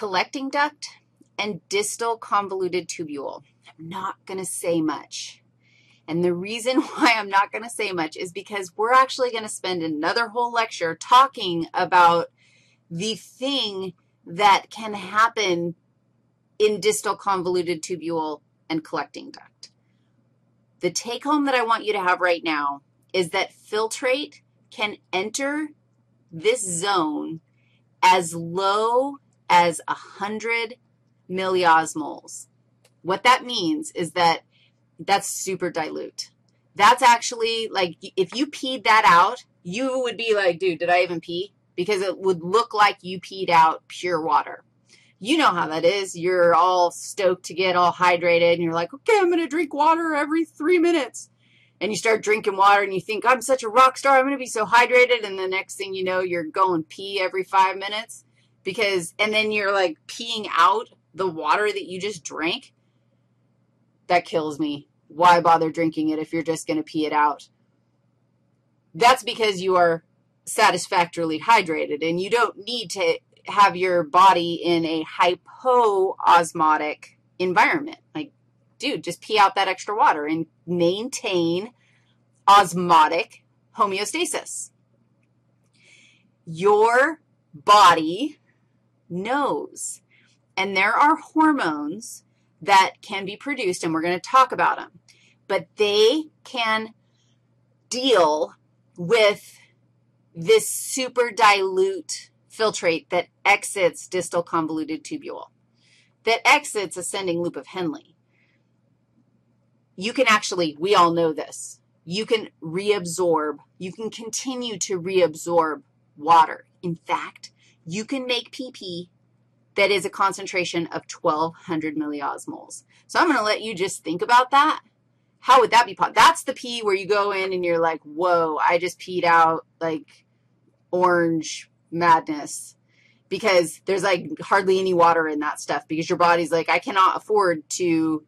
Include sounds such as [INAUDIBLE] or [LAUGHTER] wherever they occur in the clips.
collecting duct and distal convoluted tubule. I'm not going to say much. And the reason [LAUGHS] why I'm not going to say much is because we're actually going to spend another whole lecture talking about the thing that can happen in distal convoluted tubule and collecting duct. The take home that I want you to have right now is that filtrate can enter this zone as low as 100 milliosmoles. What that means is that that's super dilute. That's actually, like, if you peed that out, you would be like, dude, did I even pee? Because it would look like you peed out pure water. You know how that is. You're all stoked to get all hydrated, and you're like, okay, I'm going to drink water every three minutes. And you start drinking water, and you think, I'm such a rock star, I'm going to be so hydrated, and the next thing you know, you're going pee every five minutes because, and then you're like peeing out the water that you just drank. That kills me. Why bother drinking it if you're just going to pee it out? That's because you are satisfactorily hydrated, and you don't need to have your body in a hypoosmotic environment. Like, dude, just pee out that extra water and maintain osmotic homeostasis. Your body knows, and there are hormones that can be produced, and we're going to talk about them, but they can deal with this super dilute filtrate that exits distal convoluted tubule, that exits ascending loop of Henle. You can actually, we all know this, you can reabsorb, you can continue to reabsorb water. In fact, you can make PP that is a concentration of 1,200 milliosmoles. So I'm going to let you just think about that. How would that be possible? That's the pee where you go in and you're like, whoa, I just peed out like orange madness because there's like hardly any water in that stuff because your body's like, I cannot afford to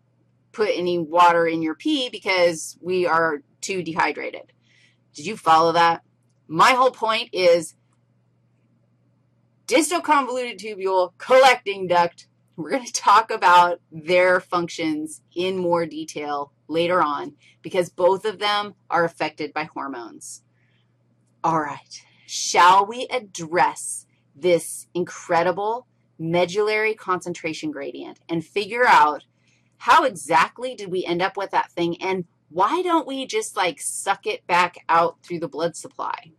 put any water in your pee because we are too dehydrated. Did you follow that? My whole point is distal convoluted tubule, collecting duct. We're going [LAUGHS] to talk about their functions in more detail later on because both of them are affected by hormones. All right, shall we address this incredible medullary concentration gradient and figure out how exactly did we end up with that thing and why don't we just like suck it back out through the blood supply?